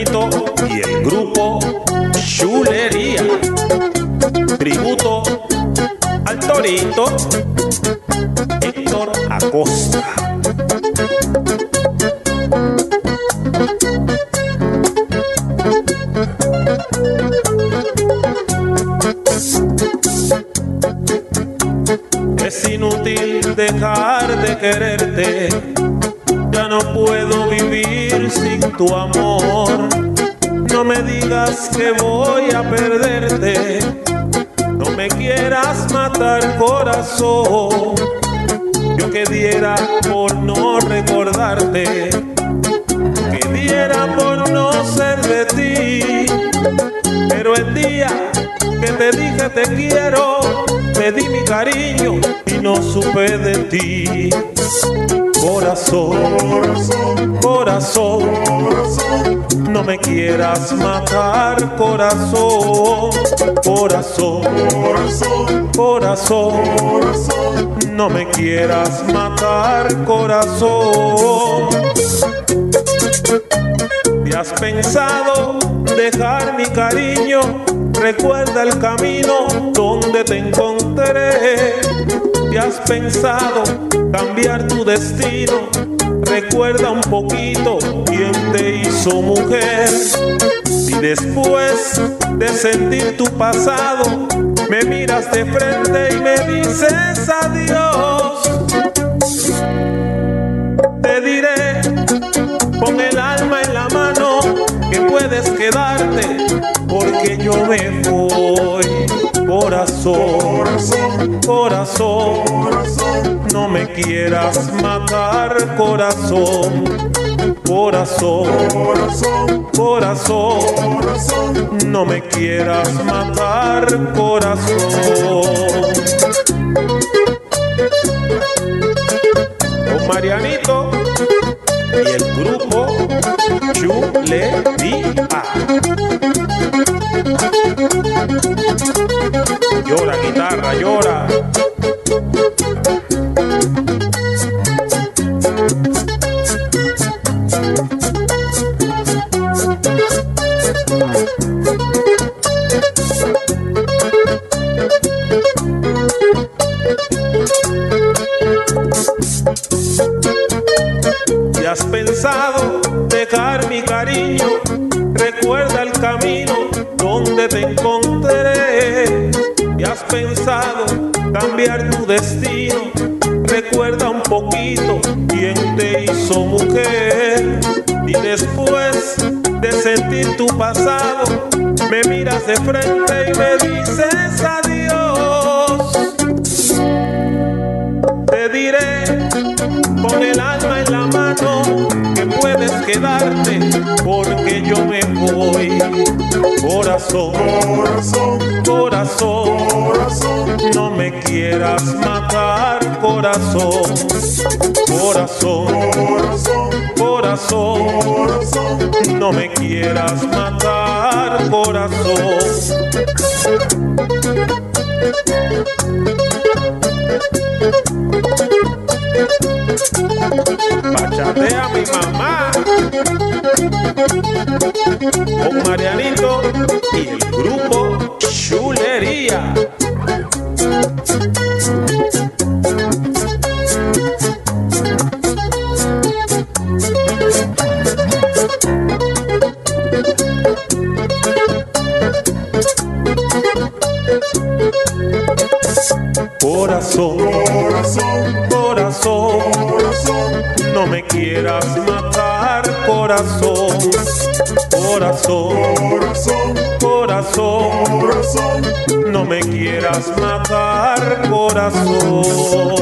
Y el grupo Chulería. Tributo al Torito Héctor Acosta. Es inútil dejar de quererte, puedo vivir sin tu amor. No me digas que voy a perderte, no me quieras matar corazón. Yo que diera por no recordarte, que diera por no ser de ti, pero el día que te dije te quiero, te di mi cariño y no supe de ti. Corazón, corazón, no me quieras matar, corazón, corazón, corazón, no me quieras matar, corazón. ¿Te has pensado dejar mi cariño? Recuerda el camino donde te encontré. ¿Te has pensado cambiar tu destino? Recuerda un poquito quién te hizo mujer. Y después de sentir tu pasado, me miras de frente y me dices adiós. Te diré con el alma en la mano que puedes quedarte porque yo me voy. Corazón, corazón, no me quieras matar, corazón. Corazón, corazón, no me quieras matar, corazón. Mi cariño? Recuerda el camino donde te encontré. ¿Te has pensado cambiar tu destino? Recuerda un poquito quién te hizo mujer. Y después de sentir tu pasado, me miras de frente y me dices adiós. Porque yo me voy. Corazón, corazón, no me quieras matar, corazón. Corazón, corazón, no me quieras matar, corazón. Con Marianito y el grupo Chulería. Corazón, corazón, no me quieras matar, corazón, corazón, corazón, no me quieras matar, corazón.